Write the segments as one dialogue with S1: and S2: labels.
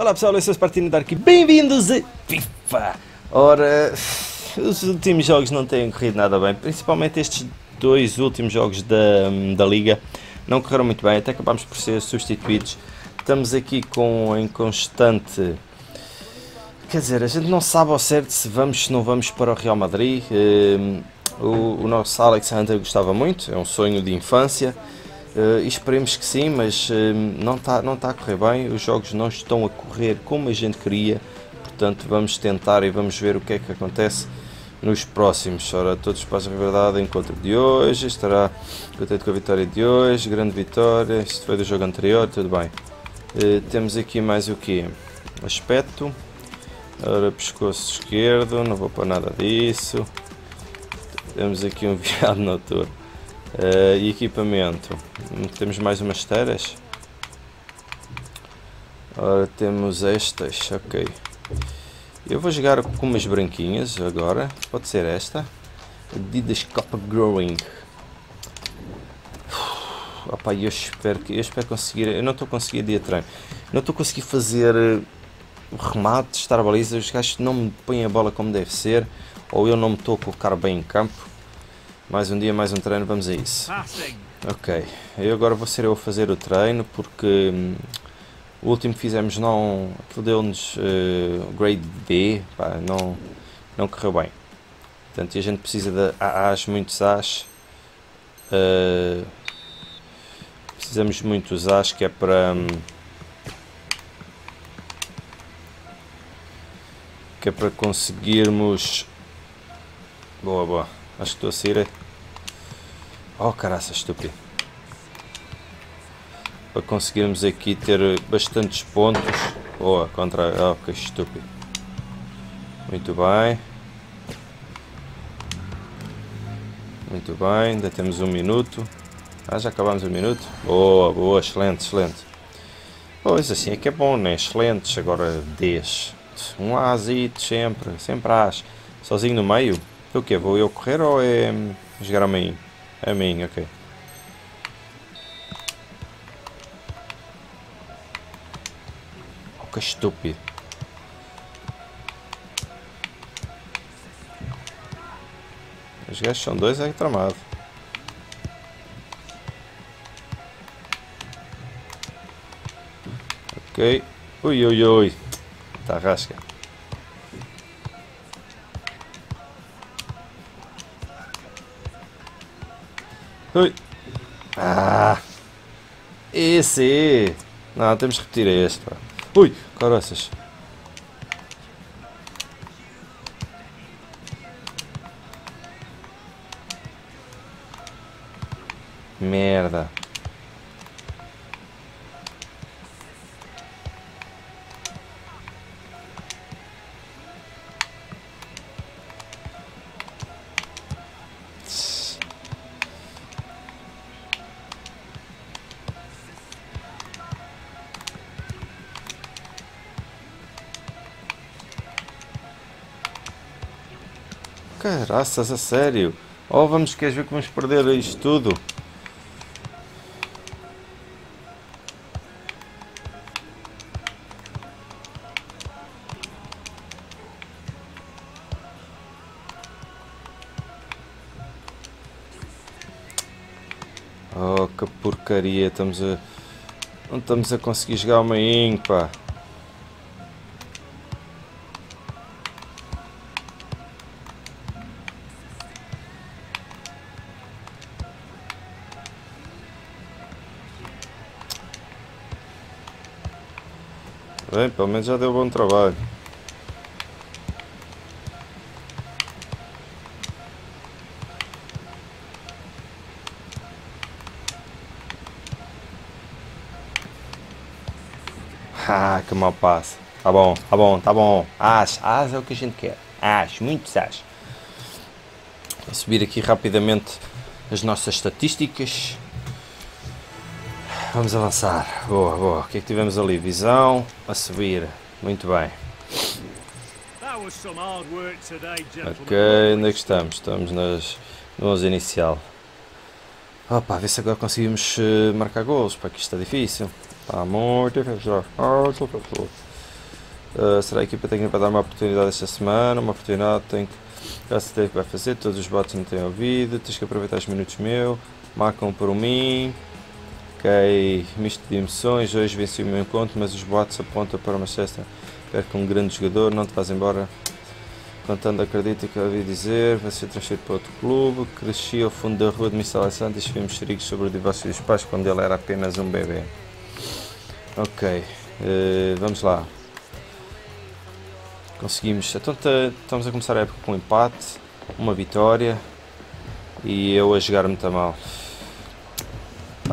S1: Olá pessoal, eu sou o Spartino Dark bem-vindos a FIFA! Ora, os últimos jogos não têm corrido nada bem, principalmente estes dois últimos jogos da, da Liga não correram muito bem, até acabámos por ser substituídos. Estamos aqui com em constante. Quer dizer, a gente não sabe ao certo se vamos se não vamos para o Real Madrid. Ehm, o, o nosso Alex Hunter gostava muito, é um sonho de infância. Uh, esperemos que sim, mas uh, não está não tá a correr bem, os jogos não estão a correr como a gente queria, portanto vamos tentar e vamos ver o que é que acontece nos próximos. Ora, todos para a verdade, encontro de hoje, estará contente com a vitória de hoje, grande vitória, isto foi do jogo anterior, tudo bem. Uh, temos aqui mais o que? Aspecto, ora, pescoço esquerdo, não vou para nada disso. Temos aqui um viado noturno. Uh, e equipamento. Temos mais umas esteiras. Ora, temos estas, ok. Eu vou jogar com umas branquinhas agora. Pode ser esta. Adidas Copper Growing. Opa, eu espero que eu espero conseguir. Eu não estou conseguindo dia treino. Não estou conseguindo fazer uh, remate, estar a baliza. Os gajos não me põem a bola como deve ser. Ou eu não me estou a colocar bem em campo. Mais um dia, mais um treino, vamos a isso. Ok, eu agora vou ser eu a fazer o treino porque hum, o último que fizemos não. aquilo deu-nos uh, grade B, pá, não, não correu bem. Portanto, a gente precisa de AAs, muitos As. Uh, precisamos muitos As que é para. Um, que é para conseguirmos. Boa, boa. Acho que estou a sair. Oh, caraça, estúpido. Para conseguirmos aqui ter bastantes pontos. Boa, contra... Oh, que estúpido. Muito bem. Muito bem, ainda temos um minuto. Ah, já acabamos um minuto? Boa, boa, excelente, excelente. Pois assim é que é bom, né? Excelentes, agora 10. Um azito sempre, sempre as. Sozinho no meio. O que? Vou eu correr ou é jogar a mim? A mim, ok. Oh, que estúpido. Os gajos são dois, é tramado. Ok. Ui, ui, ui. Tá rasca. Ui. Ah. Esse. Não, temos que repetir este. Pá. Ui, caroças. Merda. Caraças, a sério. Oh, vamos, queres ver que vamos perder isto tudo? Oh, que porcaria, estamos a... Não estamos a conseguir jogar uma pá. Bem, pelo menos já deu bom trabalho. Ah, que mal passa. Tá bom, tá bom, tá bom. As, as é o que a gente quer. As, muitos as. Vou subir aqui rapidamente as nossas estatísticas. Vamos avançar. Boa, boa. O que é que tivemos ali? Visão a subir. Muito bem. Ok, onde é que estamos? Estamos nas, no 11 inicial. Opa, ver se agora conseguimos uh, marcar gols, para que isto está difícil. Está muito difícil. Uh, será a equipa técnica para dar uma oportunidade esta semana? Uma oportunidade tem que. Já se teve que vai fazer, todos os bots não têm ouvido, tens que aproveitar os minutos meu, marcam por mim. Ok, misto de emoções, hoje venci o meu encontro, mas os bots apontam para o Manchester. Perca um grande jogador, não te vais embora. Contando acredito que ouvi dizer, vai ser transferido para outro clube. Cresci ao fundo da rua de Missal Santos e vimos xerigos sobre o divórcio dos pais quando ele era apenas um bebê. Ok, uh, vamos lá. Conseguimos. Então estamos a começar a época com um empate, uma vitória e eu a jogar muito mal.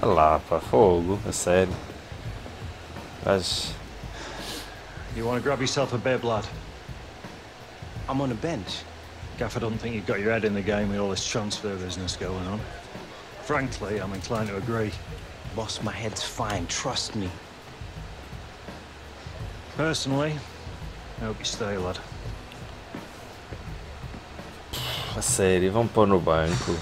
S1: Olha lá, pá, fogo, a sério. Mas.
S2: You want to grab yourself a beer, blood?
S3: I'm on a bench.
S2: Gaffer don't think you've got your head in the game with all this transfer business going on. Frankly, I'm inclined to agree.
S3: Boss, my head's fine, trust me.
S2: Personally, I hope you stay, lad.
S1: A sério, vamos pôr no banco.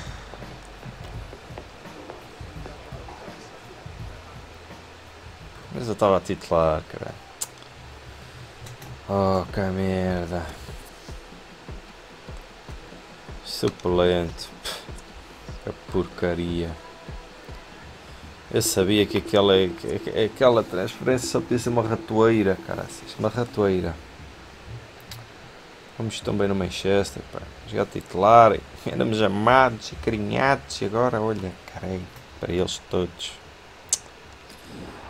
S1: Mas eu estava a titular, cara. Oh, que merda. Suplente. Que porcaria. Eu sabia que aquela, que, aquela transferência só podia ser uma ratoeira, cara. Uma ratoeira. Vamos tão bem no Manchester, pá. Jogar titular. Éramos amados e carinhados. E agora, olha, caralho. Para eles todos.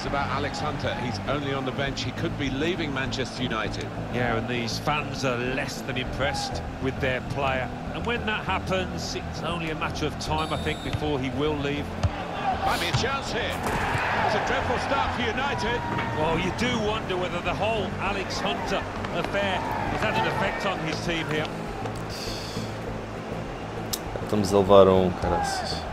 S1: Okay.
S4: Well, the hot story here is about Alex Hunter. He's only on the bench. He could be leaving Manchester United.
S5: Yeah, and these fans are less than impressed with their player. And when that happens, it's only a matter of time, I think, before he will leave.
S4: Might be a chance here. It's a dreadful start for United.
S5: Well, you do wonder whether the whole Alex Hunter affair has had an effect on his team here.
S1: Estamos a levar um, caraças.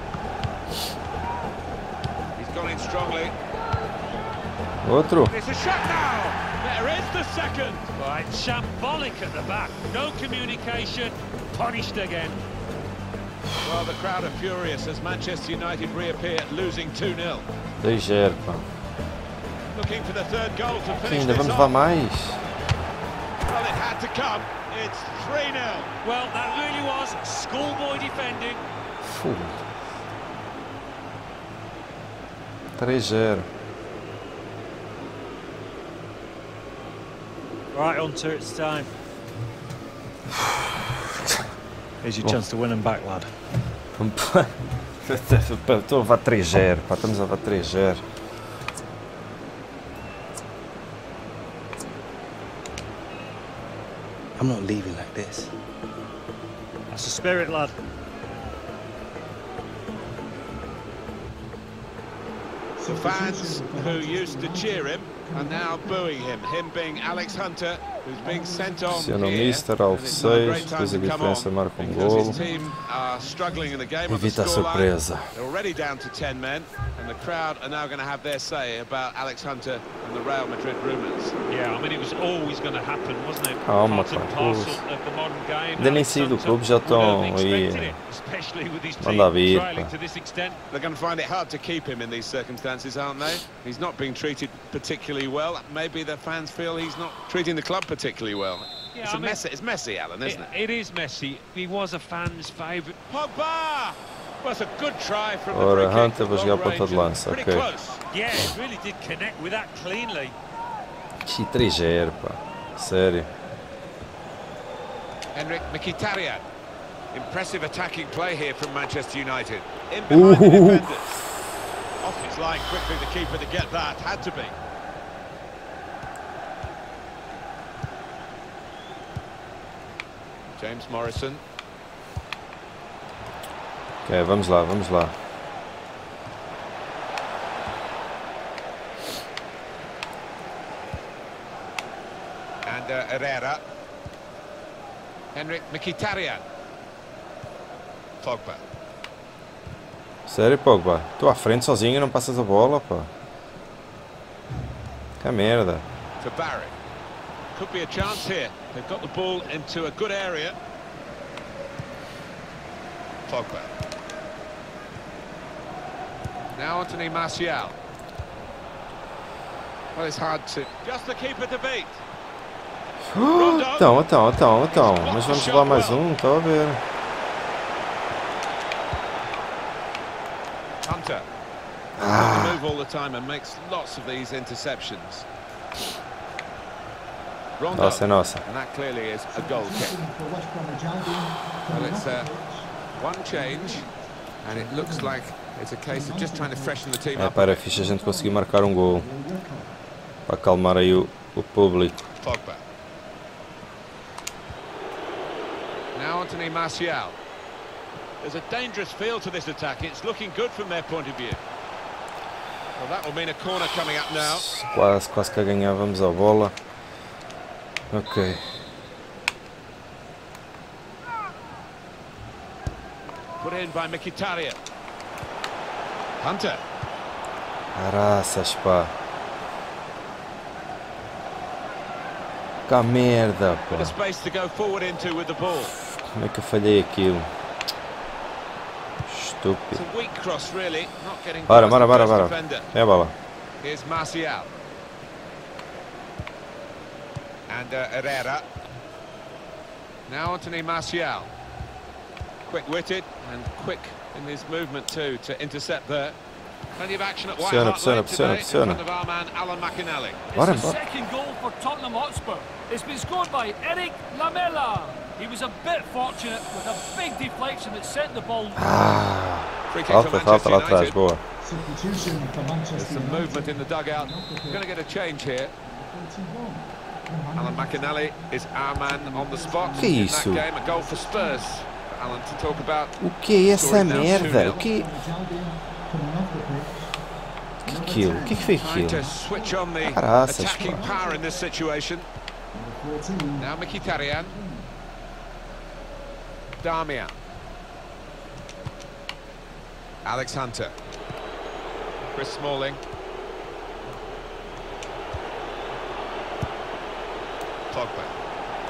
S4: Losing 2-0.
S1: 2-0, pá.
S4: Looking for the third goal to finish
S1: Ainda vamos levar mais.
S4: Well, it had to come. It's 3-0.
S5: Well, that really was schoolboy defending.
S1: Fogo. 3-0.
S2: Right, Hunter, it's time. Here's your chance to win them back, lad.
S1: Estou a levar 3-0, pá, estamos a levar 3-0.
S3: I'm not leaving like this.
S2: That's the spirit, lad.
S4: The Fans who used to cheer him are now booing him. Him being Alex Hunter, who's being sent on
S1: here. Mister, Alvo 6, fez a diferença, marca um gol. Evita a surpresa.
S4: They're already down to 10 men, and the crowd are now going to have their say about Alex Hunter and the Real Madrid rumours.
S5: Yeah, I mean, it was always going to happen, wasn't it?
S1: Calma, pá. Ainda nem saí do clube, já estão aí. Manda vir, pá.
S4: They're going to find it hard to keep him in these circumstances, aren't they? He's not being treated particularly well. Maybe the fans feel he's not treating the club particularly well. Yeah, it's, I mean, messy, it's messy, Alan, isn't it,
S5: it? It is messy. He was a fan's favourite.
S4: Pogba! Well, a good try from
S1: Ora, Hunter vai jogar ponta de lança, ok.
S5: Yeah, it really did connect with that cleanly.
S1: Que 3 pá. Sério.
S4: Henrik Mkhitaryan. Impressive attacking play here from Manchester United. In defenders. Off his line quickly, the keeper to get that. Had to be. James Morrison.
S1: Ok, vamos lá, vamos lá.
S4: And uh, Herrera. Henrik Mkhitaryan. Pogba.
S1: Sério, Pogba? Tu à frente sozinho e não passas a bola, pá. Que merda.
S4: To Barry. Could be a chance here. They've got the ball into a good area. Pogba. Now Anthony Martial. Well, it's hard to... Just the keeper to beat.
S1: Então, então, então, então. Mas vamos lá mais um, estou a ver.
S4: Hunter. Ah. move all the time and makes lots of these interceptions. Rondo.
S1: Nossa, nossa.
S4: And that clearly is a goal kick. Well, it's uh, one change, and it looks like it's a case of just trying to freshen the team
S1: É
S4: up.
S1: para fixe a gente conseguir marcar um gol. Para acalmar aí o, o público.
S4: Pogba. Now Anthony Martial. There's a dangerous feel to this attack. It's looking good from their point of view. Well, that will mean a corner coming up now.
S1: Quase, quase que ganhávamos a bola. Ok.
S4: Put in by Mkhitaryan. Hunter.
S1: Caraças, pá. Que merda, pá. Como é que eu falhei aquilo? Estúpido. Bora, bora, bora, bora. É a bola.
S4: And uh, Herrera. Now Anthony Martial. Quick-witted and quick in his movement too to intercept there. Plenty of action at White
S1: Pressiona,
S4: Hart Lane
S1: pressiona,
S4: today in front of our man Alan McInally.
S1: Bora,
S6: It's the
S1: bora.
S6: second goal for Tottenham Hotspur. It's been scored by Eric Lamela. He was a bit fortunate with a big deflection that sent the ball
S1: Ah,
S4: Free kick for
S1: falta, falta
S4: Manchester
S1: lá
S4: United.
S1: boa.
S7: Substitution for
S4: There's some movement in the dugout. We're going to get a change here. Alan McInally is our man on the spot
S1: Que
S4: in that game. A goal for Spurs.
S1: O que é essa merda? O que...
S7: O
S1: que é aquilo? O que, foi aquilo? Caraças,
S4: Now Mkhitaryan. Damian. Alex Hunter. Chris Smalling. Pogba.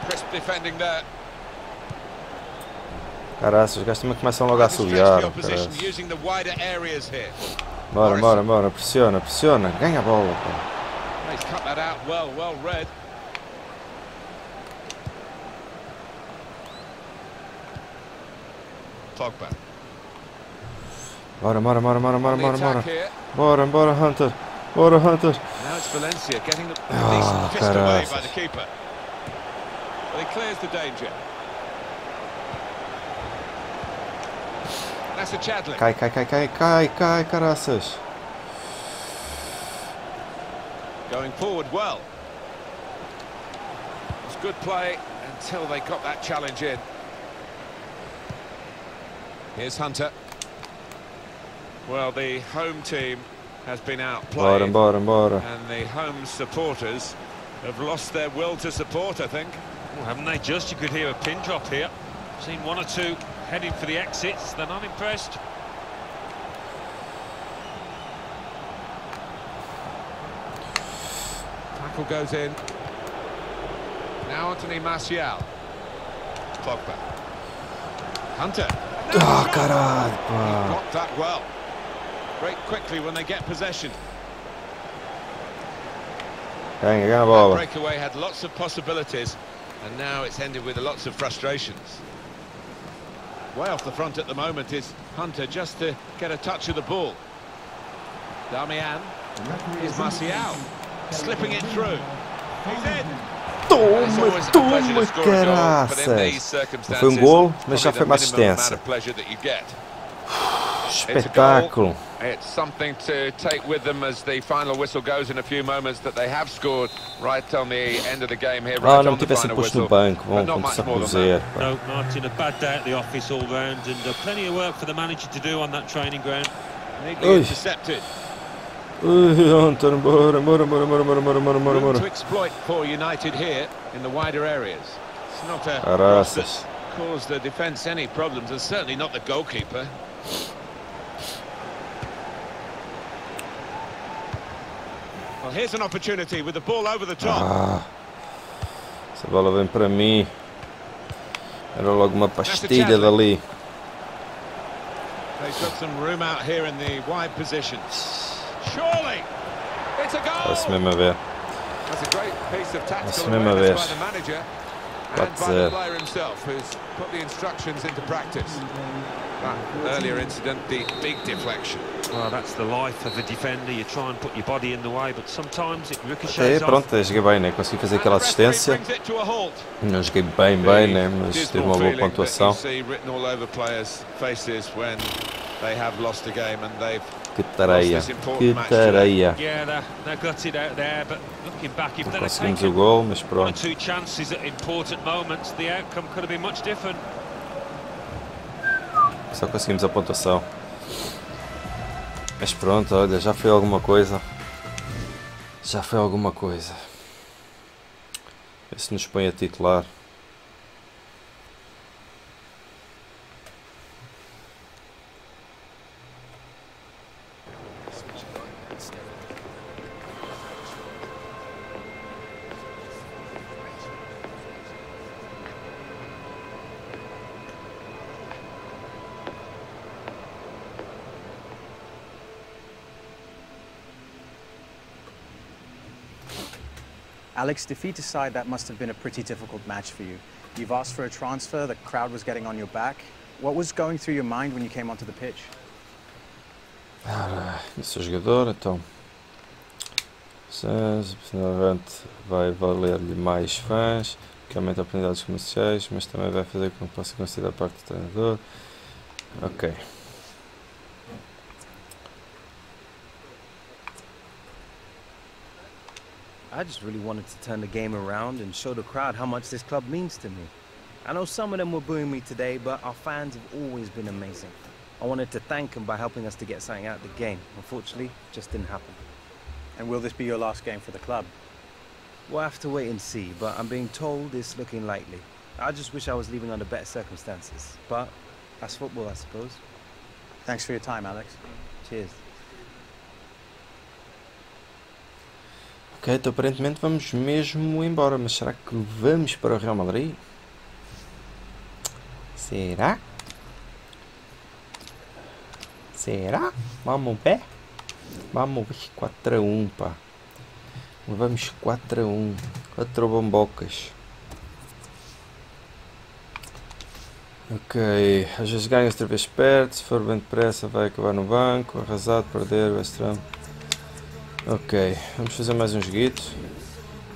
S4: Crisp defending there.
S1: Caraças, os gajos também começam logo a assobiar. Bora, bora, bora, pressiona, pressiona, ganha a bola. Pá. Bora, bora, bora, bora, bora, bora, bora. Bora, bora, Hunter. Bora, Hunter. Ah, caraças. Cai, cai, cai, cai, cai, cai, caraças.
S4: Going forward well. It's good play until they got that challenge in. Here's Hunter. Well, the home team has been
S1: Bora,
S4: outplayed.
S1: bora, bora.
S4: And the home supporters have lost their will to support, I think.
S5: Well, haven't they just? You could hear a pin drop here. Seen one or two heading for the exits. They're not impressed.
S4: Tackle goes in. Now Anthony Martial. Pogba. Hunter.
S1: Caralho, pá.
S4: Blocked that well. Break quickly when they get possession.
S1: Ganha, ganha a
S4: That breakaway had lots of possibilities, and now it's ended with lots of frustrations. Way off the front at the moment is Hunter just to get a touch of the ball. Damian.
S7: The referee
S4: Here's
S7: is
S4: Martial. Slipping it through. He's in.
S1: Toma,
S4: always a pleasure
S1: toma,
S4: to a goal, but in these
S1: caraças. Foi um gol, mas já foi uma
S4: the minimum amount
S1: assistência.
S4: Of pleasure that.
S1: Espetáculo.
S4: It's something to take with them as the final whistle goes in a few moments that they have scored right on the end of the game here,
S1: Ah,
S4: right
S1: não
S4: on
S1: me
S4: the
S1: tivessem
S4: final
S1: posto no
S4: whistle.
S1: banco. Vão
S4: But not
S1: com
S4: much
S1: essa
S4: more than
S1: cozer.
S4: that.
S1: pá.
S5: No, Martin, a bad day at the office all round, and uh, plenty of work for the manager to do on that training ground.
S4: Neatly
S1: Ui.
S4: intercepted.
S1: Ui, Hunter, bora, bora, bora, bora, bora, bora, bora, bora,
S4: Room to exploit for United here in the wider areas. It's not a cross
S1: Caraças.
S4: that's caused the defence any problems, and certainly not the goalkeeper. Well, here's an opportunity with the ball over the top.
S1: Ah, vem para mim. Era logo uma pastilha dali.
S4: They've got some room out here in the wide position. Surely, it's a goal.
S8: That's a great piece of tactical awareness by the manager
S1: But,
S8: and by the
S1: uh,
S8: player himself, who's put the instructions into practice. That earlier incident, the big deflection.
S5: Well, that's the life of a defender. You try and put your body in the way, but sometimes it
S1: É,
S5: ricochets off.
S1: pronto, joguei bem, né? Consegui fazer aquela assistência. Não joguei bem, bem, né? Mas tive uma boa pontuação. Que tareia, que tareia.
S5: Yeah, they, they got it out there, but looking back, if
S1: Não conseguimos o gol, mas pronto.
S5: two chances at important moments, the outcome could have been much different.
S1: Só conseguimos a pontuação. Mas pronto, olha, já foi alguma coisa. Já foi alguma coisa. Vê se nos põe a titular.
S9: Alex, defeat aside, that must have been a pretty difficult match for you. You've asked for a transfer, the crowd was getting on your back. What was going through your mind when you came onto the pitch?
S1: Eu jogador, então. Sanz, vai valer-lhe mais fãs, que aumenta oportunidades comerciais, mas também vai fazer com que possa considerar parte do treinador. Ok.
S3: I just really wanted to turn the game around and show the crowd how much this club means to me. I know some of them were booing me today, but our fans have always been amazing. I wanted to thank them by helping us to get something out of the game. Unfortunately, it just didn't happen.
S9: And will this be your last game for the club?
S3: We'll have to wait and see, but I'm being told it's looking likely. I just wish I was leaving under better circumstances. But that's football, I suppose.
S9: Thanks for your time, Alex.
S3: Cheers.
S1: Ok, então aparentemente vamos mesmo embora, mas será que vamos para o Real Madrid? Será? Será? Vamos ver? Vamos ver 4 a 1, pá. Vamos 4 a 1. 4 bombocas. Ok, às vezes ganha outra vez perto, se for bem depressa vai acabar no banco, arrasado, perder, West Ham. Ok, vamos fazer mais um joguito.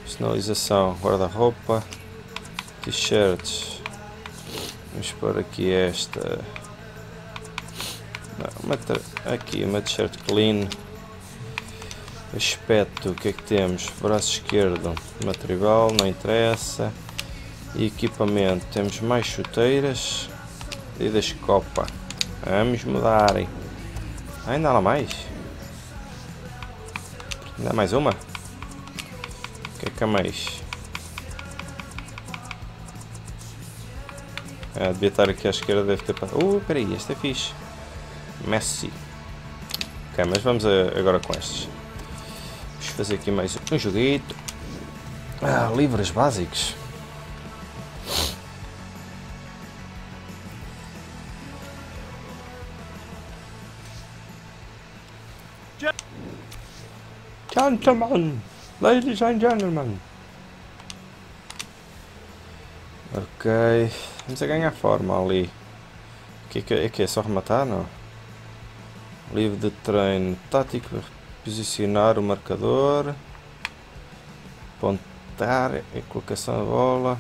S1: Personalização, guarda-roupa, t-shirts. Vamos pôr aqui esta. Não, uma aqui, uma t-shirt clean. Aspecto, o que é que temos? Braço esquerdo, uma tribal, não interessa. E equipamento, temos mais chuteiras e das copa. Vamos mudar. hein? Ah, ainda há mais? Há mais uma? O que é mais? Ah, devia estar aqui à esquerda, deve ter... pa- Uh, peraí, este é fixe. Messi. Ok, mas vamos a- agora com estes. Vamos fazer aqui mais um joguito. Ah, livros básicos. Gentlemen, ladies and gentlemen. Ok, vamos a ganhar forma ali. O que é que é, que é? Só rematar, não? Livre de treino tático, posicionar o marcador, apontar, é colocação da bola,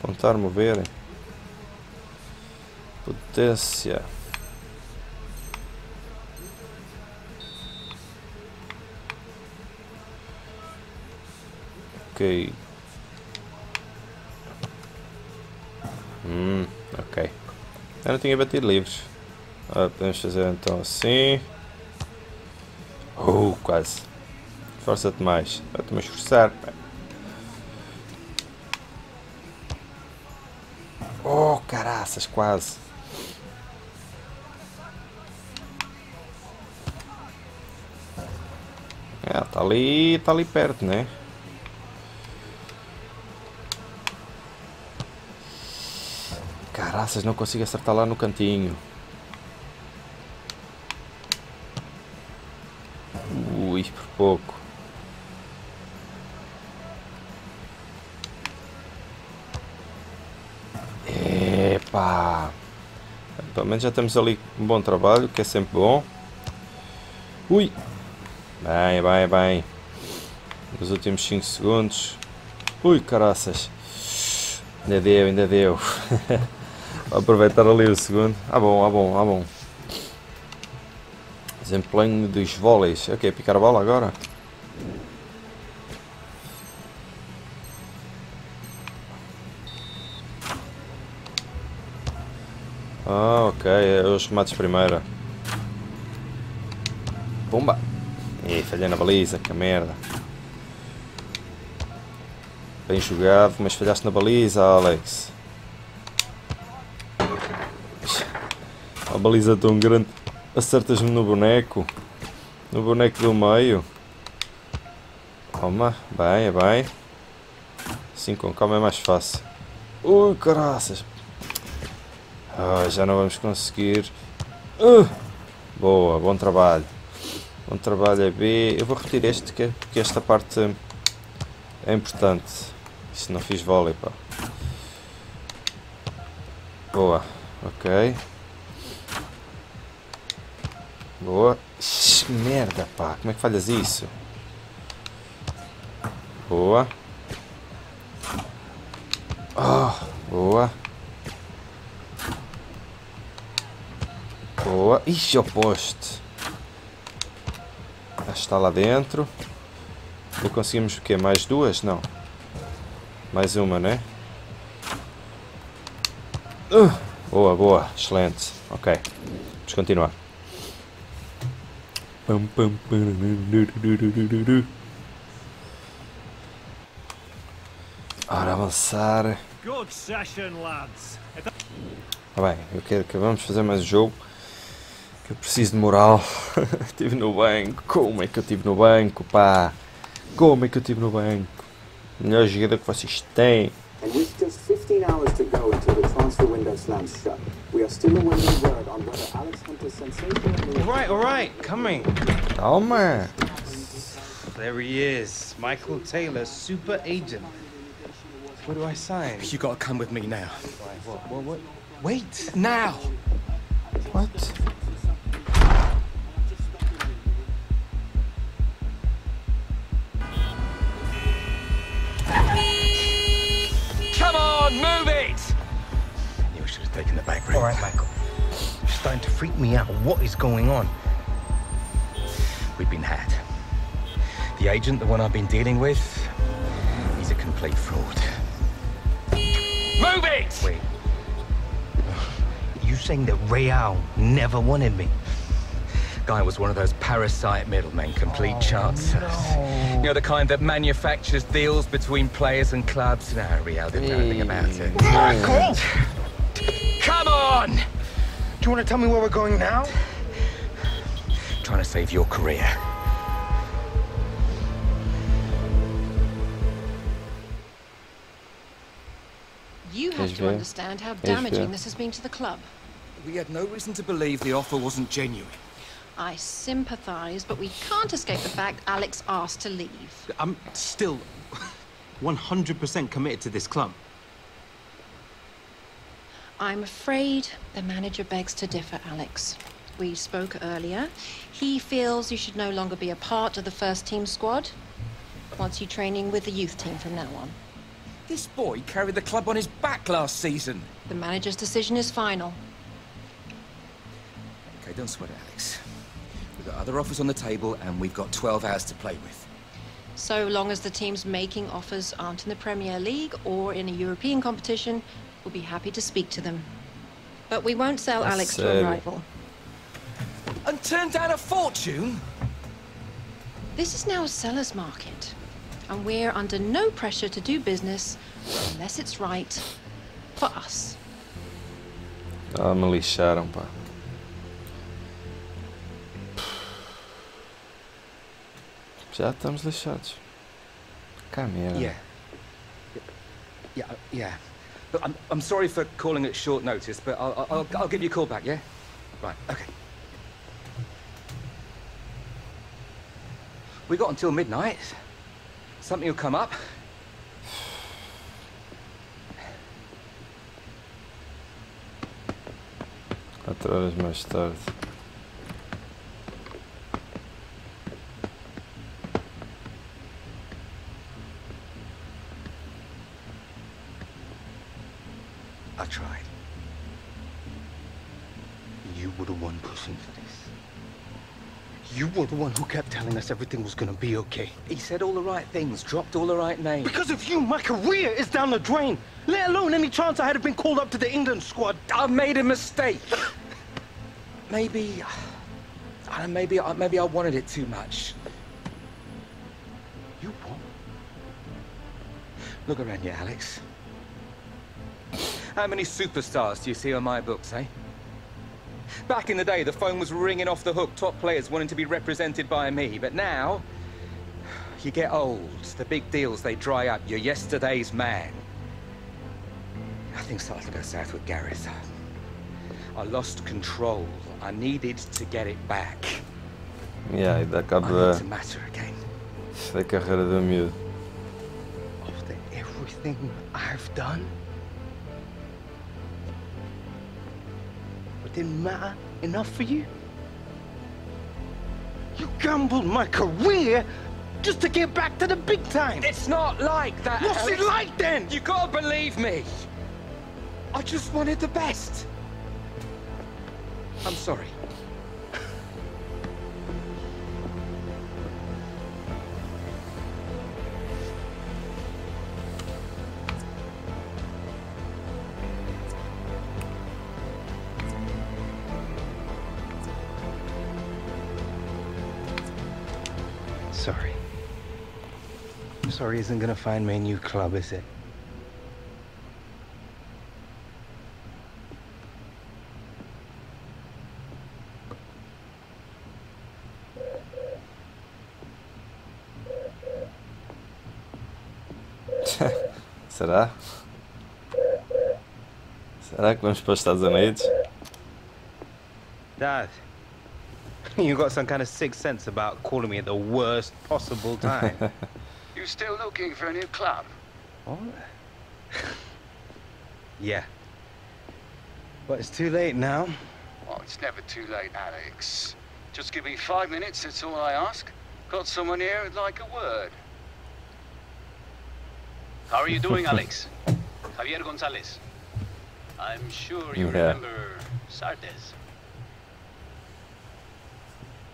S1: apontar, mover, potência. Ok. Hum, ok. Eu não tinha batido livres. Ah, podemos fazer então assim. Uh, quase. Força-te mais. Vai-te me esforçar. Oh, caraças, quase. É, tá ali, tá ali perto, né? Caraças, não consigo acertar lá no cantinho. Ui, por pouco. Epa. Pelo menos já temos ali um bom trabalho, que é sempre bom. Ui. Bem, bem, bem. Nos últimos 5 segundos. Ui, caraças. Ainda deu, ainda deu. Aproveitar ali o segundo. Ah bom, ah bom, ah bom. Desempenho dos vôleis. É? Picar a bola agora? Ah, ok. É os remates primeiro. Bomba! E falhei na baliza, que merda. Bem jogado, mas falhaste na baliza, Alex. baliza tão grande. Acertas-me no boneco. No boneco do meio. Calma, bem, é bem. Assim com calma é mais fácil. Ui, caraças. Ah, já não vamos conseguir. Uh, boa, bom trabalho. Bom trabalho, é B. Eu vou repetir este, que, é, porque esta parte é importante. Se não fiz vôlei, pá. Boa, ok. Boa. Ixi, merda, pá. Como é que fazes isso? Boa. Oh, boa. Boa. Ixi, oposto. poste. Está lá dentro. E conseguimos o quê? Mais duas? Não. Mais uma, né? Uh, boa, boa. Excelente. Ok. Vamos continuar. Pam, pam, pam, Ora, avançar.
S10: Good session, lads.
S1: Tá bem, eu quero que vamos fazer mais um jogo. Que eu preciso de moral. estive no banco. Como é que eu estive no banco, pá? Como é que eu estive no banco? Melhor jogador que vocês têm.
S9: And with just 15 hours to go. The window slams shut, we are still awaiting word on whether Alex Hunter's sensational.
S3: All right, all right, coming.
S1: Oh man.
S3: There he is, Michael Taylor, super agent. Where do I sign?
S11: You gotta come with me now.
S3: What, what, what?
S11: Wait, now!
S1: What?
S3: Back room. All right, Michael. You're starting to freak me out. What is going on? We've been had. The agent, the one I've been dealing with, he's a complete fraud. Move it! Wait. You saying that Real never wanted me? Guy was one of those parasite middlemen, complete chances. You know, the kind that manufactures deals between players and clubs. No, Real didn't know anything about it. Michael! Come on! Do you want to tell me where we're going now? Trying to save your career.
S12: You have to understand how damaging this has been to the club.
S11: We had no reason to believe the offer wasn't genuine.
S12: I sympathise, but we can't escape the fact Alex asked to leave.
S3: I'm still 100% committed to this club.
S12: I'm afraid the manager begs to differ, Alex. We spoke earlier. He feels you should no longer be a part of the first team squad. Wants you training with the youth team from now on.
S11: This boy carried the club on his back last season.
S12: The manager's decision is final.
S11: Okay, don't sweat it, Alex. We've got other offers on the table, and we've got 12 hours to play with.
S12: So long as the teams making offers aren't in the Premier League or in a European competition, we'll be happy to speak to them. But we won't sell
S1: That's
S12: Alex to a rival.
S11: And turn down a fortune?
S12: This is now a seller's market, and we're under no pressure to do business unless it's right for us.
S1: Ah, me lixaram, pá. Já estamos lixados. Cá mesmo.
S11: Yeah. Yeah, uh, yeah. Look, I'm, I'm sorry for calling at short notice, but I'll, I'll, I'll give you a call back, yeah? Right, okay. We got until midnight. Something will come up.
S1: Quatro horas mais tarde.
S11: I tried. You were the one pushing for this. You were the one who kept telling us everything was gonna be okay. He said all the right things, dropped all the right names.
S3: Because of you, my career is down the drain. Let alone any chance I had of being called up to the England squad.
S11: I made a mistake. maybe, I know, maybe, I- maybe I wanted it too much.
S3: You what?
S11: Look around you, Alex. How many superstars do you see on my books, eh? Back in the day, the phone was ringing off the hook, top players wanting to be represented by me. But now, you get old, the big deals, they dry up. You're yesterday's man. Nothing started to go south with Gareth. I lost control. I needed to get it back.
S1: Yeah, e
S11: I
S1: cabo
S11: need
S1: da,
S11: to matter again.
S1: da carreira do miúdo.
S3: After everything I've done? It didn't matter enough for you? You gambled my career just to get back to the big time.
S11: It's not like that.
S3: What's it like then?
S11: You gotta believe me. I just wanted the best. I'm. Sorry.
S3: Sorry isn't gonna find me a new club, is it?
S1: Será? Será que vamos para os Estados Unidos?
S3: Dad, you got some kind of sixth sense about calling me at the worst possible time.
S13: Still looking for a new club?
S3: what? yeah. But it's too late now.
S13: Well, it's never too late, Alex. Just give me five minutes, that's all I ask. Got someone here who'd like a word.
S14: How are you doing, Alex? Javier Gonzalez. I'm sure you
S1: Yeah.
S14: remember Sartes.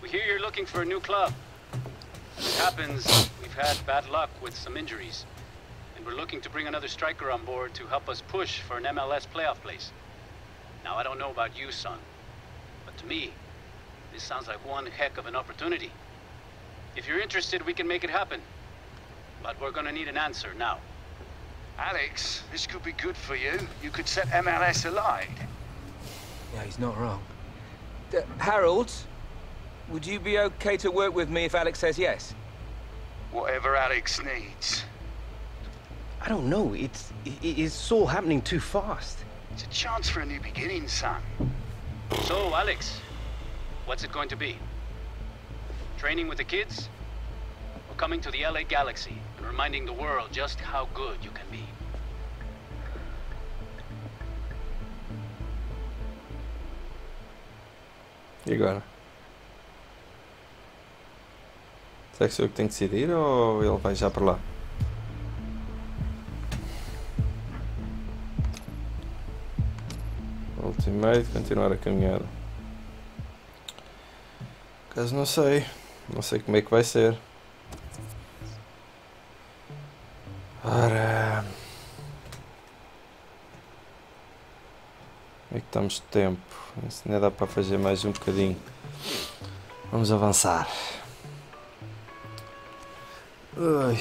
S14: We hear you're looking for a new club. It happens, had bad luck with some injuries. And we're looking to bring another striker on board to help us push for an MLS playoff place. Now, I don't know about you, son, but to me, this sounds like one heck of an opportunity. If you're interested, we can make it happen. But we're gonna need an answer now.
S13: Alex, this could be good for you. You could set MLS alight.
S11: Yeah, he's not wrong. D- Harold, would you be okay to work with me if Alex says yes?
S13: Whatever Alex needs.
S3: I don't know. It's it's all happening too fast.
S13: It's a chance for a new beginning, son.
S14: So, Alex, what's it going to be? Training with the kids? Or coming to the LA Galaxy and reminding the world just how good you can be?
S1: E agora? Será que sou eu que tenho que decidir ou ele vai já para lá? Ultimate, continuar a caminhada. Caso não sei. Não sei como é que vai ser. Ora. Como é que estamos de tempo? Isso ainda dá para fazer mais um bocadinho. Vamos avançar. Ai.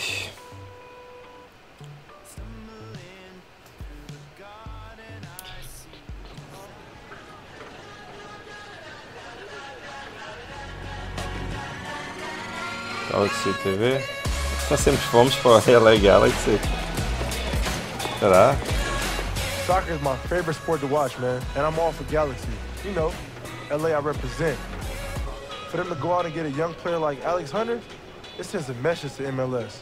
S1: Galaxy TV. Nós sempre fomos para o LA Galaxy. Será?
S15: Soccer is my favorite sport to watch, man, and I'm all for Galaxy. You know, LA I represent. For them to go out and get a young player like Alex Hunter, it sends a message to MLS.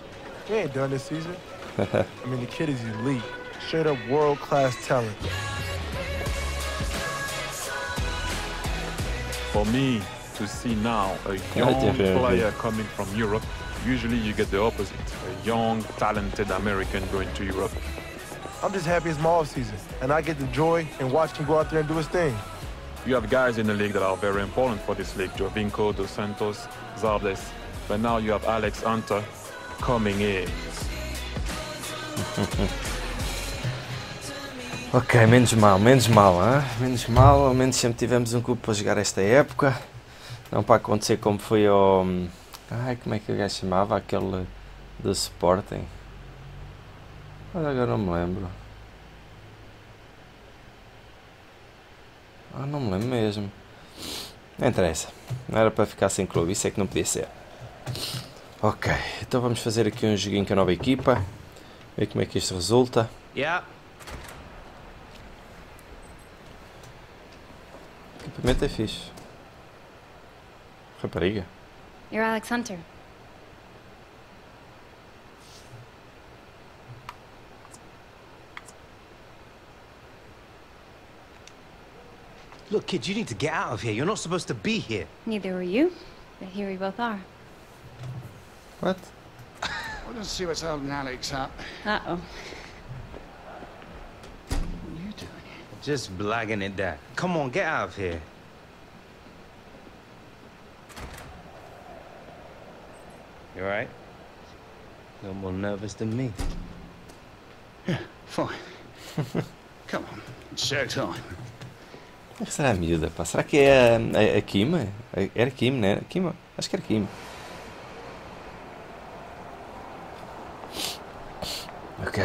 S15: We ain't done this season. I mean, the kid is elite, straight up world-class talent.
S16: For me to see now a young player coming from Europe, usually you get the opposite. A young, talented American going to Europe.
S15: I'm just happy it's my off season, and I get the joy and watch him go out there and do his thing.
S16: You have guys in the league that are very important for this league. Jovinko, Dos Santos, Zardes. But now you have Alex Hunter coming in.
S1: Ok, menos mal, menos mal, hein? menos mal, ao menos sempre tivemos um clube para jogar esta época. Não para acontecer como foi ao. Ai, como é que o gajo chamava? Aquele do Sporting. Agora não me lembro. Ah, não me lembro mesmo. Não interessa. Não era para ficar sem clube, isso é que não podia ser. Ok, então vamos fazer aqui um joguinho com a nova equipa. Ver como é que isto resulta.
S3: Yeah.
S1: O equipamento é fixe. Rapariga.
S17: You're Alex Hunter.
S3: Look, kid, you need to get out of here. You're not supposed to be here.
S17: Neither were you, but here we both are.
S1: What?
S18: Well, let's see what's holding Alex up.
S17: Uh-oh. What are you doing?
S3: Just blagging it there. Come on, get out of here. You alright? You're more nervous than me.
S18: Yeah, fine. Come on, it's showtime.
S1: Como é que será a miúda, pá? Será que é a, a, a Kim? Era Kim, não era? Kim? Acho que era Kim. Ok.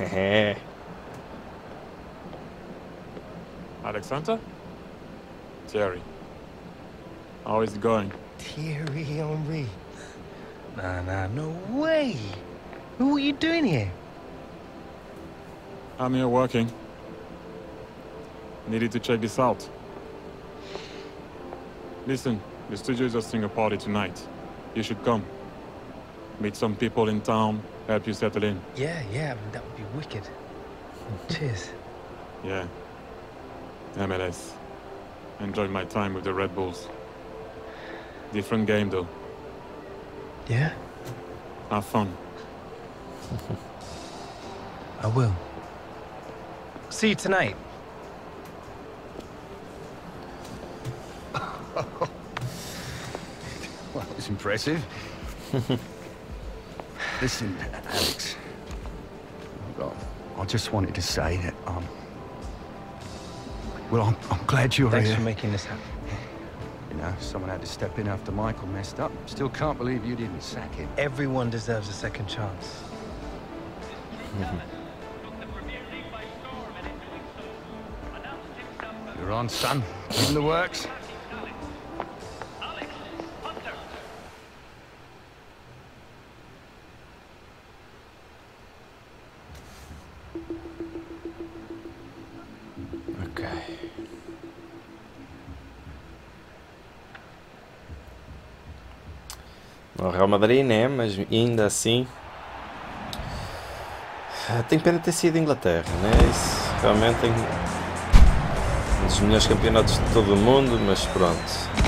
S16: Alex Hunter? Thierry. How is it going?
S3: Thierry Henry. Nah, nah, no way. What are you doing here?
S16: I'm here working. Needed to check this out. Listen, the studio is hosting a party tonight. You should come. Meet some people in town, help you settle in.
S3: Yeah, yeah, that would be wicked. Cheers.
S16: Yeah. MLS. Enjoyed my time with the Red Bulls. Different game though.
S3: Yeah?
S16: Have fun.
S3: I will. See you tonight.
S18: Well, it's impressive. Listen, Alex. I just wanted to say that, um... Well, I'm, I'm glad you're
S3: Thanks
S18: here.
S3: Thanks for making this happen.
S18: You know, someone had to step in after Michael messed up. Still can't believe you didn't sack him.
S3: Everyone deserves a second chance.
S18: You're on, son. In the works.
S1: Real Madrid, né? Mas ainda assim. Tenho pena de ter sido Inglaterra, né? Isso realmente tem. Um dos melhores campeonatos de todo o mundo, mas pronto.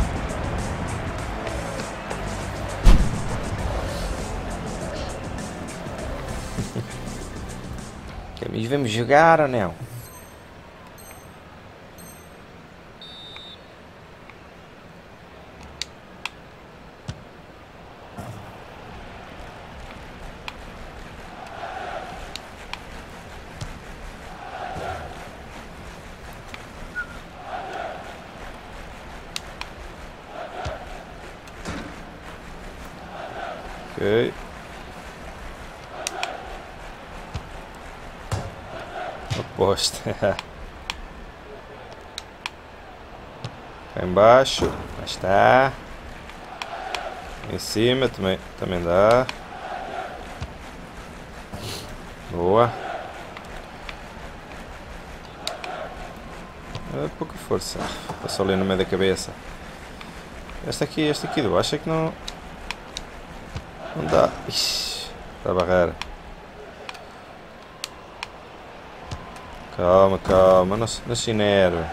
S1: Mas vamos jogar ou não? Ok. Cá embaixo. Lá está. Em cima também, também dá. Boa. É pouca força. Passou ali no meio da cabeça. Este aqui, este aqui do acho que não. Não dá. Ixi, está a. Calma, calma, não, não se.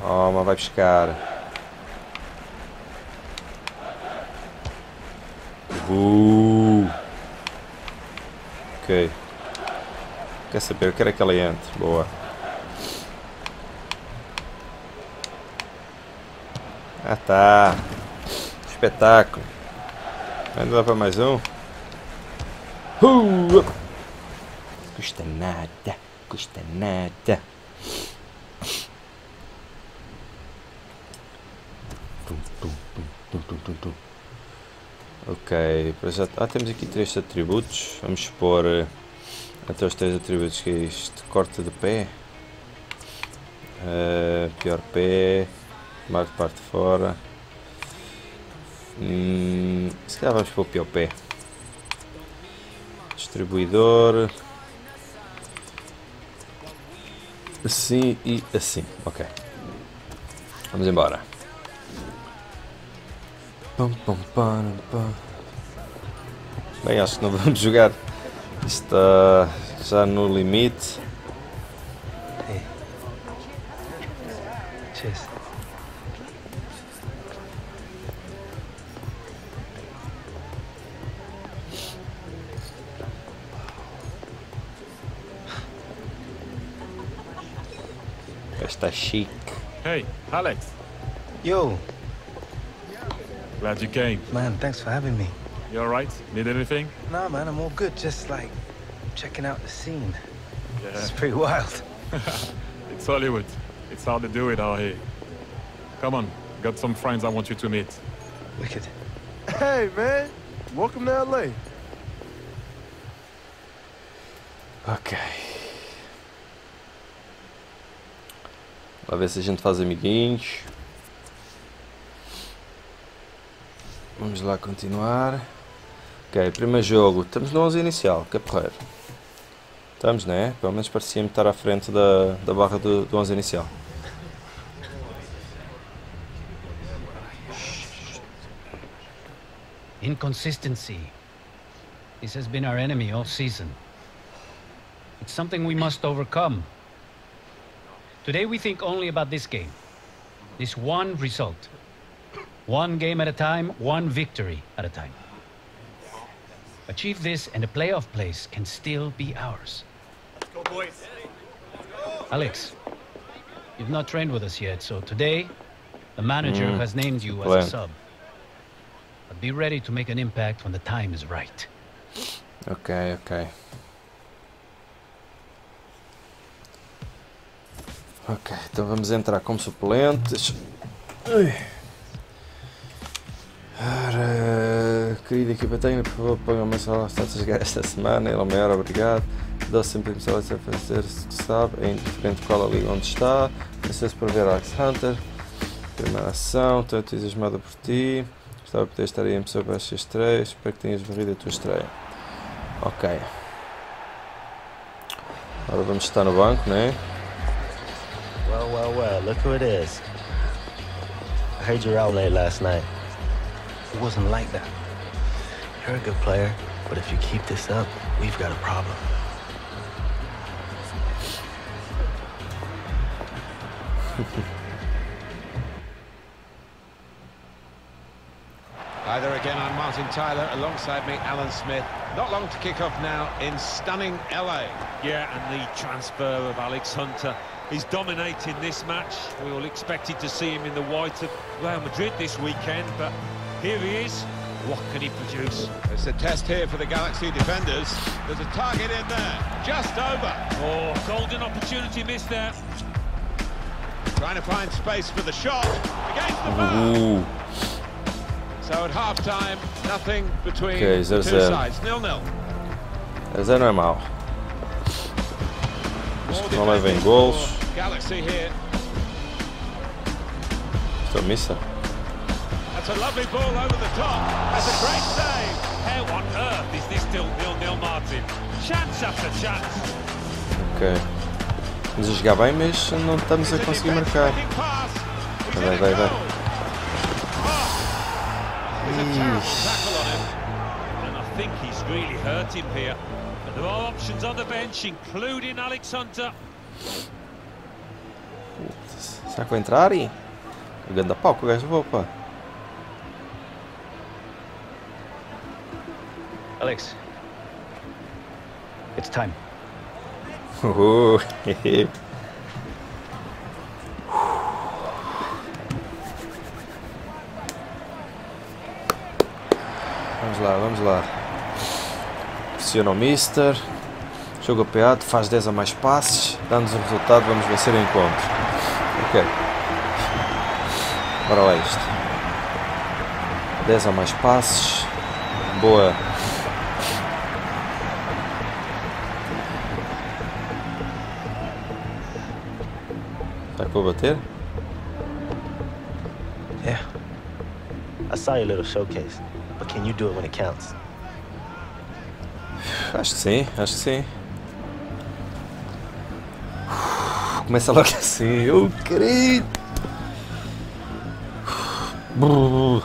S1: Calma, vai pescar. Uh. Ok. Quer saber? Eu quero é que ela entre. Boa. Ah tá. Espetáculo. Ainda dá para mais um? Uh! Custa nada. Custa nada. Ok, já ah, temos aqui três atributos. Vamos pôr eh, até os três atributos que é isto. Corte de pé. Eh, pior pé. Mais parte de fora. Hum, se calhar vamos pôr o pior pé. Distribuidor. Assim e assim. Ok. Vamos embora. Bem, acho que não vamos jogar. Está já no limite.
S16: Alex.
S3: Yo,
S16: Glad you came.
S3: man, thanks for having me.
S16: You alright? Need anything?
S3: Nah, man, I'm all good. Just like checking out the scene.
S16: Yeah.
S3: It's pretty wild.
S16: It's Hollywood. It's how they do it out here. Come on, got some friends I want you to meet.
S3: Wicked.
S15: Hey, man. Welcome to LA.
S1: Ok. Lá ver se a gente faz amiguinhos. Vamos lá continuar. Ok, primeiro jogo. Estamos no 11 inicial, que é porreiro. Estamos, né? Pelo menos parecia-me estar à frente da, da barra do, do 11 inicial.
S14: Inconsistency. This has been our enemy all season. It's something we must overcome. Today we think only about this game. This one result. One game at a time, one victory at a time. Achieve this and the playoff place can still be ours.
S19: Let's Go, boys.
S14: Alex, you've not trained with us yet, so today the manager
S1: Mm.
S14: has named you as
S1: Plan.
S14: a sub. But be ready to make an impact when the time is right.
S1: Ok, ok. Ok, então vamos entrar como suplentes. Ora, querida equipa técnica, por favor, ponham uma sala a jogar esta semana. Ele é o maior, obrigado. Dá sempre a missão a fazer se sabe, é indiferente qual a liga onde está. Ansioso por ver Alex Hunter. Primeira ação, estou entusiasmado por ti. Gostava de poder estar aí em pessoa para esta estreia. Espero que tenhas varrido a tua estreia. Ok. Agora vamos estar no banco, né?
S20: Well, well, well, look who it is. I heard you were out late last night.
S3: It wasn't like that.
S20: You're a good player, but if you keep this up, we've got a problem.
S4: Either again, I'm Martin Tyler. Alongside me, Alan Smith. Not long to kick off now in stunning LA.
S5: Yeah, and the transfer of Alex Hunter is dominating this match. We all expected to see him in the white of Real Madrid this weekend, but here he is. What can he produce?
S4: It's a test here for the Galaxy defenders. There's a target in there, just over.
S5: Oh, golden opportunity missed there.
S4: Trying to find space for the shot against the bar.
S1: Uhul.
S4: So at half-time, nothing between
S1: Okay,
S4: the two
S1: zero zero.
S4: sides. Nil-nil.
S1: Zé não é. Isto não leva em gols. Show me, sir.
S5: That's a lovely ball over the top. That's a great save. How on earth is this still nil-nil, Martin? Chance after chance.
S1: Ok. Estamos a jogar bem, mas não estamos a conseguir marcar. Vai, vai, vai.
S5: Tackle on him. And I think he's really hurt him here. But there are options on the bench, including Alex Hunter.
S1: Será que vai entrar aí? Ganda pau que o gajo levou, pá.
S14: Alex, it's time.
S1: Uh, Pressiona o Mister. Jogo apeado, faz 10 a mais passes. Dá-nos o resultado, vamos vencer o encontro. Ok. Bora lá isto. 10 a mais passes. Boa. Será que vou bater?
S20: Yeah. I saw your little showcase, but can you do it when it counts?
S1: Acho que sim, acho que sim. Começa logo assim, eu querido. Vamos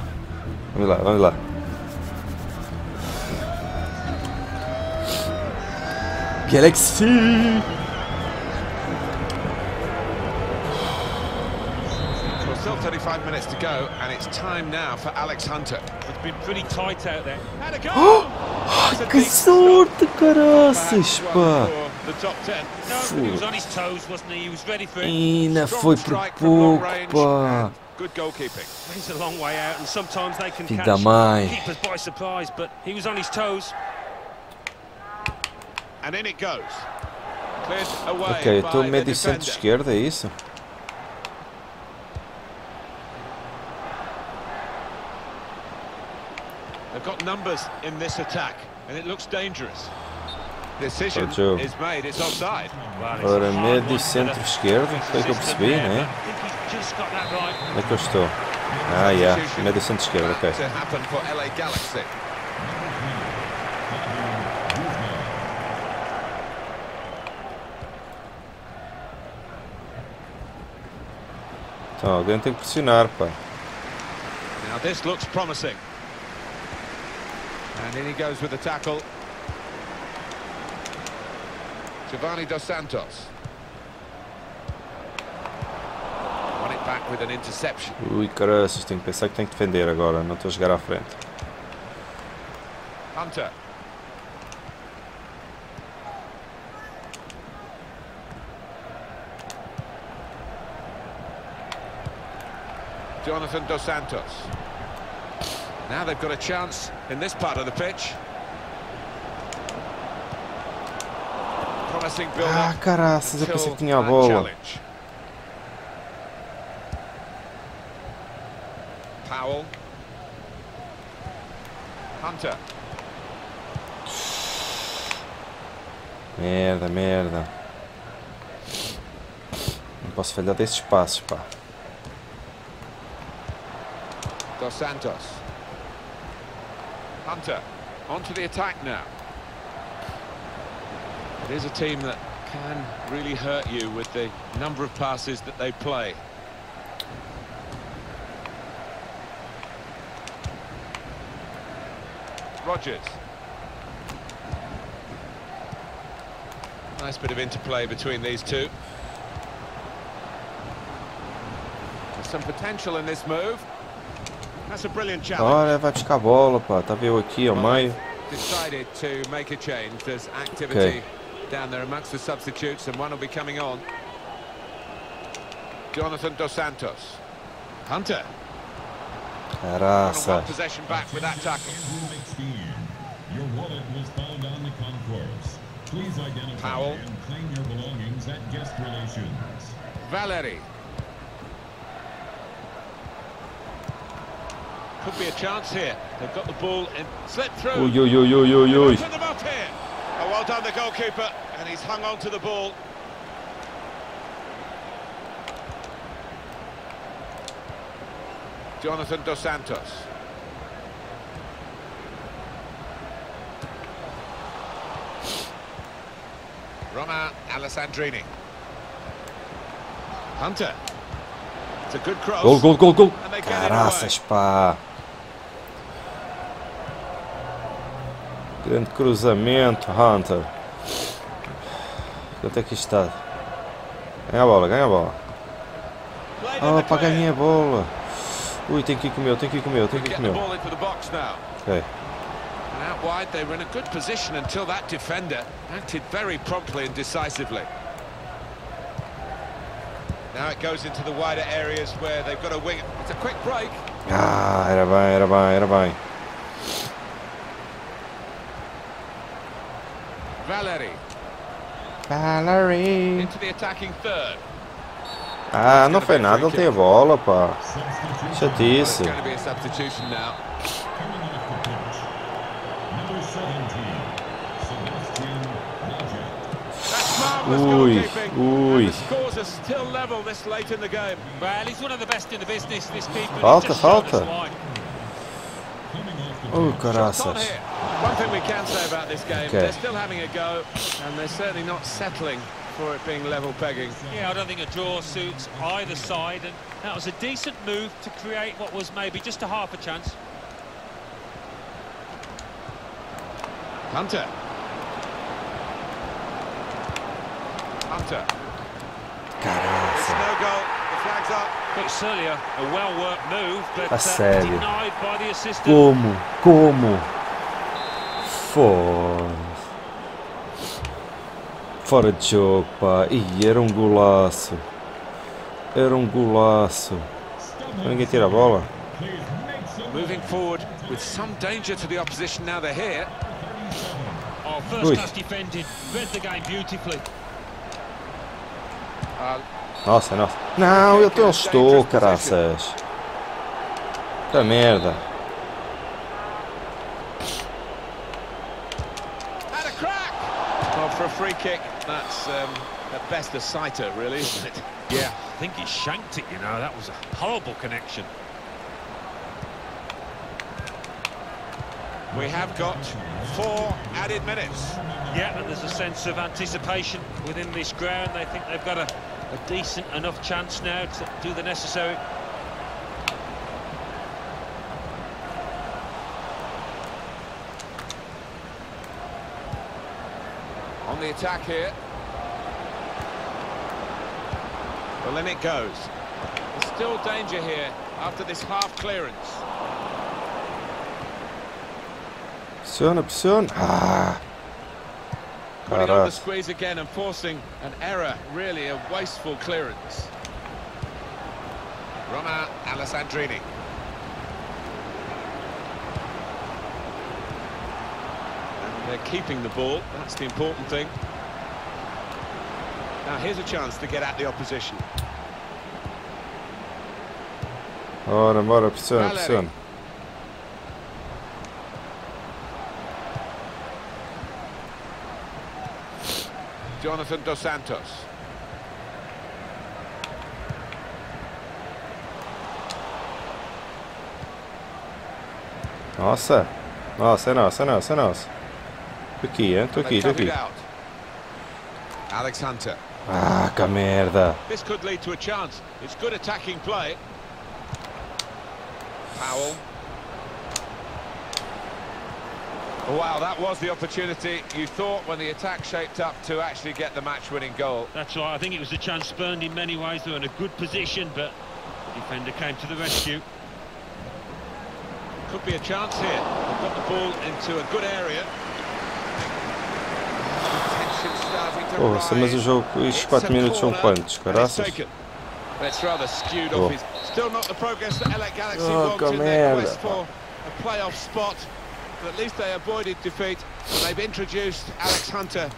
S1: lá, vamos lá. Galaxy!
S8: Well, still 35 minutes to go, and it's time now for Alex Hunter.
S5: It's been pretty tight out there.
S1: Ai, que sorte, caraças, pá!
S5: The top 10. No, he was on his toes, wasn't he? He was ready for it.
S1: Ainda foi por pouco, pá!
S8: Good goalkeeping.
S5: He's a long way out, and sometimes they can
S1: Filho
S5: catch
S1: da mãe.
S5: keepers by surprise, but he was on his toes.
S8: And in it goes. Cleared away
S1: Ok, eu
S8: by
S1: estou
S8: the
S1: médio
S8: defender.
S1: centro-esquerda, é isso?
S4: They've got numbers in this attack, and it looks dangerous.
S8: Decision is made, it's offside.
S1: Ora, médio centro-esquerda, foi o que eu percebi, né? Onde é que eu estou? Ah, já, médio ok.
S8: For LA Galaxy.
S1: Então, alguém tem que pressionar, pá.
S4: Now this looks promising.
S8: And in he goes with the tackle. Giovanni Dos Santos. Won it back with an interception.
S1: Ui, caraças, tenho que pensar que tenho que defender agora, não estou a jogar à frente.
S8: Hunter. Jonathan Dos Santos. Now they've got a chance in this part of the pitch. Promising build
S1: Ah, caraças, eu pensei que tinha a bola.
S8: Powell. Hunter.
S1: Merda, merda. Não posso falhar desses passos, pá.
S8: Dos Santos. Hunter. On to the attack now.
S4: It is a team that can really hurt you with the number of passes that they play.
S8: Rogers.
S4: Nice bit of interplay between these two.
S8: There's some potential in this move.
S4: That's a brilliant challenge.
S1: Ora, vai buscar a bola, pá. Tá eu aqui ao meio.
S8: Decided to make a change. There's activity down there amongst the substitutes, and one will be coming on. Jonathan Dos Santos.
S4: Hunter.
S1: Caraça.
S8: Possession back with that tackle.
S19: Your wallet was found on the concourse. Please identify
S8: Powell.
S19: and claim your belongings at guest relations.
S8: Valeri.
S4: Could be a chance here. They've got the ball and slip through.
S1: Ui, ui, ui, ui, ui, ui.
S4: Open them up here. Oh, well done, the goalkeeper, and he's hung on to the ball. Jonathan Dos Santos. Roma Alessandrini. Hunter. It's a good cross.
S1: Gol, gol, gol, gol.
S4: And they get it
S1: Caraças, pá. Grande cruzamento, Hunter. Quanto é que está? Ganha a bola, ganha a bola. Oh, pá, ganhei a bola. Ui, tem que ir com o meu, tem que ir com o meu, tem que ir com o meu. Ok.
S4: Out wide, they were in a good position until that defender acted very promptly and decisively. Now it goes into the wider areas where they've got a wing. It's a quick break.
S1: Ah, era bem, era bem, era bem.
S4: Valeri
S1: Valerie.
S4: into the attacking third.
S1: Ah, não foi nada, ele tem a bola, pá. Chatice.
S4: It's going to be a substitution now.
S8: Number 17, Sebastian
S1: Ui, ui. Falta, falta.
S5: Why.
S1: Oh,
S4: Shots on
S1: caraças.
S4: here. One thing we can say about this game,
S1: Okay.
S4: they're still having a go, and they're certainly not settling for it being level pegging.
S5: Yeah, I don't think a draw suits either side, and that was a decent move to create what was maybe just a half a chance.
S4: Hunter. Hunter.
S1: Caraca.
S4: No goal. The flag's up.
S5: A, a well-worked move, but
S1: A
S5: uh,
S1: sério.
S5: denied by the assistant.
S1: Como? Como? Fora. Fora de jogo, pá. Ih, era um golaço. Era um golaço. Ninguém tira a bola.
S4: Moving forward with some danger to the opposition now they're here.
S5: Oh,
S1: Ui.
S5: first-class defending, read the game beautifully.
S4: Uh,
S1: Nossa, nossa. Não, eu não estou, caraças. Que merda.
S4: and a crack! Well, for a free kick, that's um, at best a sighter, really, isn't it?
S5: Yeah, I think he shanked it, you know. That was a horrible connection.
S4: We have got four added minutes.
S5: Yeah, and there's a sense of anticipation within this ground. They think they've got a, a decent enough chance now to do the necessary.
S4: On the attack here. Well, in it goes. There's still danger here after this half clearance.
S1: Pressiona, pressiona. Ah.
S4: Putting on the squeeze again and forcing an error, really a wasteful clearance. Roma Alessandrini. And they're keeping the ball, that's the important thing. Now here's a chance to get at the opposition.
S1: Bora, bora, pressiona, pressiona.
S4: Jonathan Dos Santos.
S1: Nossa. Nossa, é nossa, é nossa, é nossa. Aqui, hein?
S4: They
S1: aqui,
S4: it
S1: aqui.
S4: Alex Hunter.
S1: Ah, que merda.
S4: This could lead to a chance. It's good attacking play. Powell. Wow, that was the opportunity you thought when the attack shaped up to actually get the match-winning goal.
S5: That's right, I think it was a chance spurned in many ways. They were in a good position, but the defender came to the rescue.
S4: Could be a chance here. They've got the ball into a good area. Tension starting to
S1: Poxa, mas o
S4: rise.
S1: jogo, estes 4 minutos são quantos, caraças?
S4: taken. That's rather skewed
S1: Oh.
S4: off his... Still not the progress that LA Galaxy
S1: Oh,
S4: want
S1: que
S4: in their
S1: merda,
S4: quest for a playoff spot. But at least they avoided defeat. They've introduced Alex Hunter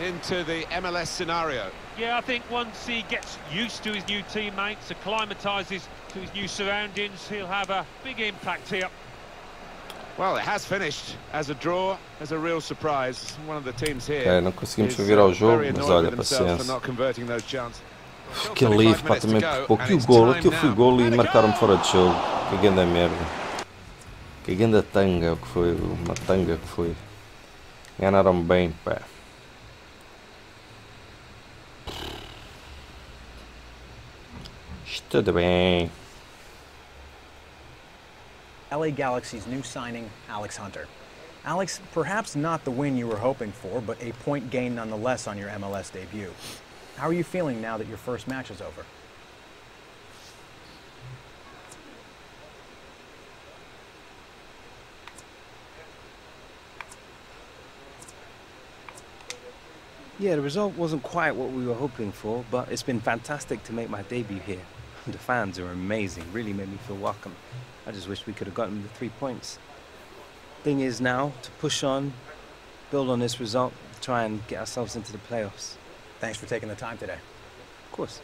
S4: into the MLS scenario.
S5: Yeah, I think once he gets used to his new teammates, acclimatises to his new surroundings, he'll have a big impact here.
S4: Well, it has finished as a draw, as a real surprise. One of the teams here.
S1: É, não conseguimos
S4: is,
S1: virar o jogo,
S4: very
S1: mas
S4: annoyed
S1: olha,
S4: with themselves for
S1: paciência.
S4: not converting those chances.
S1: Que alívio, pá, também por pouco. E o golo, aquilo foi golo e marcaram-me fora de jogo. Que grande merda. Que grande tanga que foi. Uma tanga que foi. Enganaram bem, pá. Tudo bem.
S9: LA Galaxy's new signing, Alex Hunter. Alex, perhaps not the win you were hoping for, but a point gain nonetheless on your MLS debut. How are you feeling now that your first match is over?
S3: Yeah, the result wasn't quite what we were hoping for, but it's been fantastic to make my debut here. The fans are amazing, really made me feel welcome. I just wish we could have gotten the three points. Thing is now to push on, build on this result, try and get ourselves into the playoffs.
S9: Thanks for taking the time today.
S3: Of course.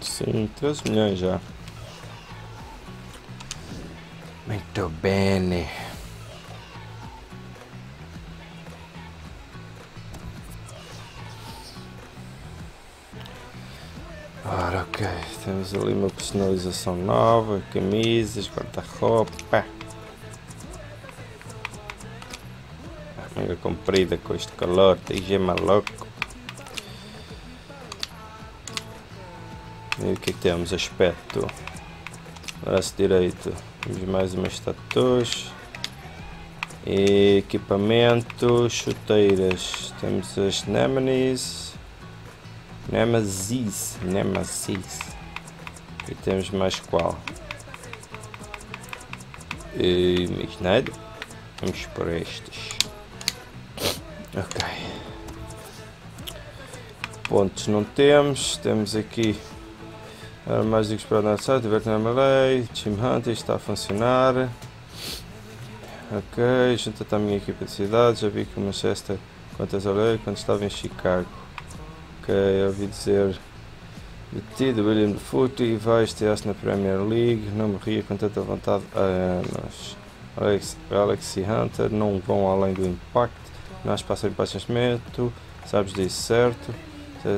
S1: Sim, 13 milhões já. Muito bem. Ora, ok. Temos ali uma personalização nova, camisas, guarda-roupa. Manga comprida com este calor, tem gema louco. E o que é que temos? Aspecto. Braço direito. Temos mais umas tatuas. Equipamento, chuteiras. Temos as Nemesis. Nemesis. Nemesis. E temos mais qual? E mais nada. Vamos por estes. Ok. Pontos não temos. Temos aqui mais do que esperado na site, diverte na Malay, Team Hunter está a funcionar. Ok, junta-te à minha equipa de cidade, já vi que o Manchester quantas olhei quando estava em Chicago. Ok, ouvi dizer de ti, William Footy, e vai estrear-se na Premier League, não morria com tanta vontade há anos. Alex, Alex e Hunter não vão além do impacto, não espaço em momento, sabes disso certo?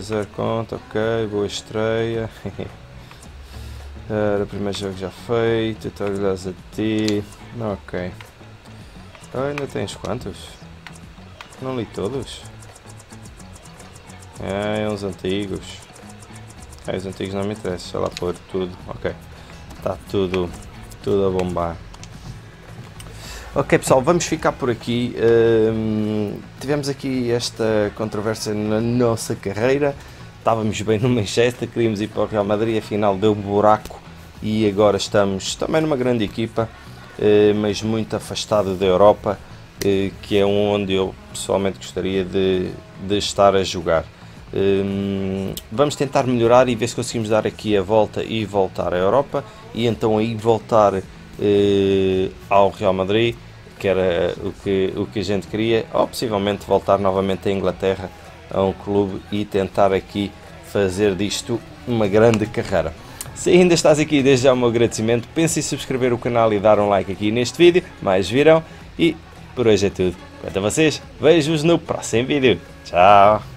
S1: Zero conta, ok, boa estreia. Era o primeiro jogo já feito, estou orgulhoso de ti. Ok. Oh, ainda tens quantos? Não li todos. É, uns antigos. É, os antigos não me interessam, sei lá pôr tudo. Ok. Está tudo, tudo a bombar. Ok pessoal, vamos ficar por aqui. Um, tivemos aqui esta controvérsia na nossa carreira estávamos bem no Manchester, queríamos ir para o Real Madrid, afinal deu buraco e agora estamos também numa grande equipa, eh, mas muito afastado da Europa, eh, que é onde eu pessoalmente gostaria de, de estar a jogar. Ehm, vamos tentar melhorar e ver se conseguimos dar aqui a volta e voltar à Europa e então aí voltar eh, ao Real Madrid, que era o que, o que a gente queria, ou possivelmente voltar novamente à Inglaterra a um clube e tentar aqui fazer disto uma grande carreira. Se ainda estás aqui, desde já o meu agradecimento. Pense em subscrever o canal e dar um like aqui neste vídeo. Mais virão. E por hoje é tudo. Quanto a vocês, vejo-vos no próximo vídeo. Tchau!